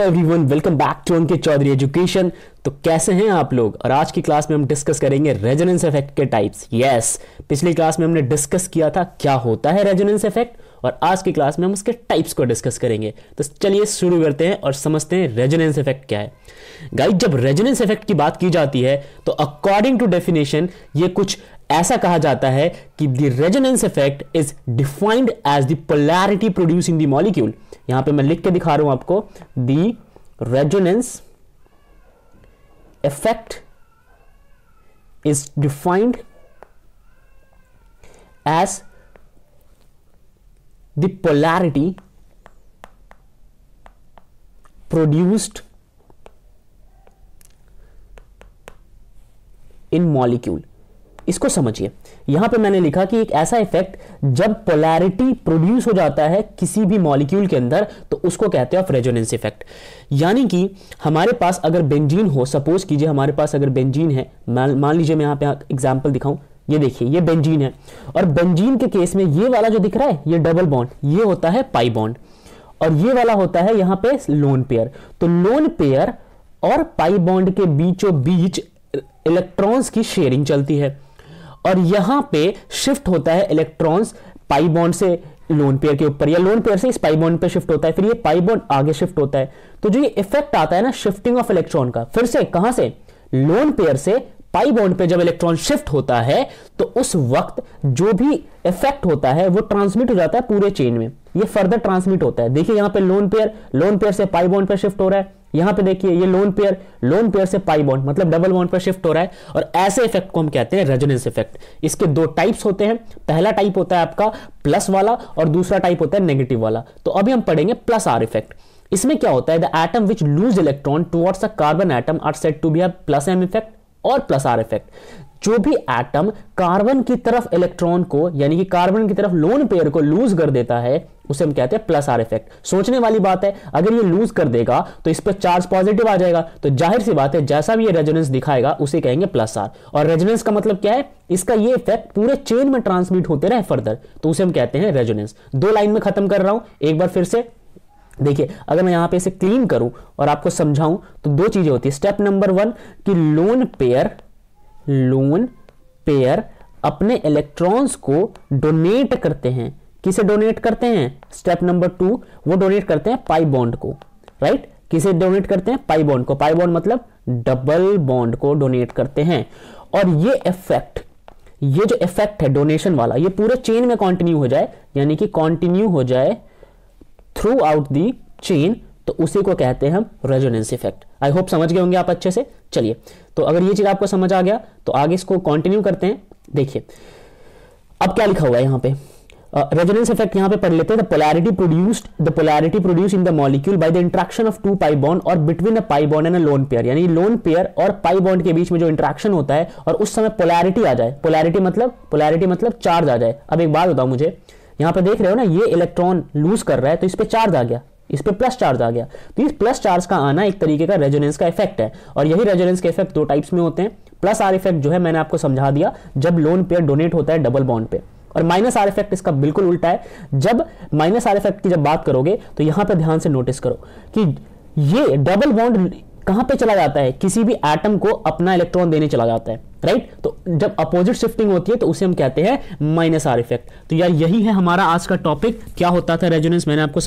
Everyone welcome back to Ankit Chaudhary education तो कैसे हैं आप लोग? और आज की क्लास में हम डिस्कस करेंगे रेजोनेंस इफ़ेक्ट के टाइप्स यस पिछली क्लास में हमने डिस्कस किया था क्या होता है रेजोनेंस इफ़ेक्ट और आज की क्लास में हम उसके टाइप्स को डिस्कस करेंगे. तो चलिए शुरू करते हैं और समझते हैं रेजोनेंस इफ़ेक्ट क्या है. गाइस जब रेजोनेंस इफ़ेक्ट की बात की जाती है तो अकॉर्डिंग टू डेफिनेशन ये कुछ ऐसा कहा जाता है कि the resonance effect is defined as the polarity produce in the molecule यहाँ पे मैं लिख के दिखा रहा हूँ आपको the resonance effect is defined as the polarity produced in molecule इसको समझिए। यहाँ पे मैंने लिखा कि एक ऐसा इफ़ेक्ट जब पोलैरिटी प्रोड्यूस हो जाता है किसी भी मॉलिक्यूल के अंदर तो उसको कहते हैं रेजोनेंस इफ़ेक्ट यानी कि हमारे पास अगर बेंजीन हो सपोज़ कीजिए हमारे पास अगर बेंजीन है, मान लीजिए मैं यहाँ पे एग्जांपल दिखाऊँ। ये देखिए, ये बेंजीन है। और बेंजीन के केस में ये वाला जो दिख रहा है, ये डबल बॉन्ड ये होता है पाई बॉन्ड और ये वाला होता है यहाँ पे लोन पेयर तो लोन पेयर और पाई बॉन्ड के बीचों बीच इलेक्ट्रॉन्स की शेयरिंग चलती है। और यहाँ पे शिफ्ट होता है इलेक्ट्रॉन्स पाई बॉन्ड से लोन पेयर के ऊपर, या लोन पेयर से इस पाई बॉन्ड पे शिफ्ट होता है, फिर ये पाई बॉन्ड आगे शिफ्ट होता है। तो जो ये इफ़ेक्ट आता है ना शिफ्टिंग ऑफ़ इलेक्ट्रॉन का, फिर से, कहाँ से? लोन पेयर से पाई बॉन्ड पे जब इलेक्ट्रॉन शिफ्ट होता है तो उस वक्त जो भी इफ़ेक्ट होता है, वो ट्रांसमिट हो जाता है पूरे चेन में। ये फर्दर ट्रांसमिट होता है। देखिए यहाँ पे लोन पेयर लोन पेयर से पाई बॉन्ड पे शिफ्ट हो रहा है। यहाँ पे देखिए, ये लोन पेयर लोन पेयर से पाई बॉन्ड मतलब डबल बॉन्ड पर शिफ्ट हो रहा है। और ऐसे इफ़ेक्ट को हम कहते हैं रेजोनेंस इफ़ेक्ट इसके दो टाइप्स होते हैं। पहला टाइप होता है आपका प्लस वाला और दूसरा टाइप होता है नेगेटिव वाला। तो अभी हम पढ़ेंगे प्लस आर इफ़ेक्ट इसमें क्या होता है? The atom which lose electron towards a carbon atom are set to be have plus M effect और प्लस आर इफ़ेक्ट जो भी एटम कार्बन की तरफ़ इलेक्ट्रॉन को, यानी कि कार्बन की तरफ़ लोन पेयर को लूज कर देता है, उसे हम कहते हैं प्लस आर इफ़ेक्ट सोचने वाली बात है, अगर ये लूज कर देगा तो इस पर चार्ज पॉजिटिव आ जाएगा. तो ज़ाहिर सी बात है, जैसा भी ये रेजोनेंस दिखाएगा, उसे कहेंगे प्लस आर और रेजोनेंस का मतलब क्या है? इसका ये इफ़ेक्ट पूरे चेन में ट्रांसमिट होते रहे फर्दर तो उसे हम कहते हैं रेजोनेंस दो लाइन में खत्म कर रहा हूँ, एक बार फिर से. देखिए, अगर मैं यहाँ पे इसे क्लीन करूँ और आपको समझाऊं तो दो चीज़ें होती है। स्टेप नंबर वन कि लोन पेयर लोन पेयर अपने इलेक्ट्रॉन्स को डोनेट करते हैं। किसे डोनेट करते हैं? स्टेप नंबर टू वो डोनेट करते हैं पाई बॉन्ड को। राइट किसे डोनेट करते हैं? पाई बॉन्ड को। पाई बॉन्ड मतलब डबल बॉन्ड को डोनेट करते हैं। और ये इफ़ेक्ट ये जो इफ़ेक्ट है डोनेशन वाला, ये पूरे चेन में कंटिन्यू हो जाए, यानी कि कंटिन्यू हो जाए थ्रू आउट दी चेन तो उसी को कहते हैं हम रेजोनेंस इफ़ेक्ट आई होप समझ गए होंगे आप अच्छे से। चलिए तो अगर ये चीज़ आपको समझ आ गया तो आगे इसको कंटिन्यू करते हैं। देखिए, अब क्या लिखा हुआ है यहाँ पे? रेजोनेंस इफ़ेक्ट यहाँ पे पढ़ लेते हैं। The polarity produced the polarity produce in the molecule by the interaction of two pi bond और between a pi bond and a lone pair यानी लोन पेयर और पाई बॉन्ड के बीच में जो इंट्रैक्शन होता है और उस समय पोलैरिटी आ जाए। पोलैरिटी मतलब पोलैरिटी मतलब चार्ज आ जाए। अब एक बात बताओ मुझे। यहाँ पे देख रहे हो ना, ये इलेक्ट्रॉन लूज कर रहा है तो इस पे चार्ज आ गया। इस पे प्लस चार्ज आ गया। तो इस प्लस चार्ज का आना एक तरीके का रेजोनेंस का इफ़ेक्ट है। और यही रेजोनेंस के इफ़ेक्ट दो टाइप्स में होते हैं। प्लस आर इफ़ेक्ट जो है, मैंने आपको समझा दिया, जब लोन पेयर डोनेट होता है डबल बॉन्ड पे। और माइनस आर इफ़ेक्ट इसका बिल्कुल उल्टा है। जब माइनस आर इफ़ेक्ट की जब बात करोगे तो यहाँ पर ध्यान से नोटिस करो कि ये डबल बॉन्ड कहाँ पे चला जाता है? किसी भी एटम को अपना इलेक्ट्रॉन देने चला जाता है राइट तो जब अपोजिट शिफ्टिंग होती है तो उसे हम कहते हैं माइनस आर इफ़ेक्ट तो यार यही है हमारा आज का टॉपिक क्या होता था रेजोनेंस मैंने आपको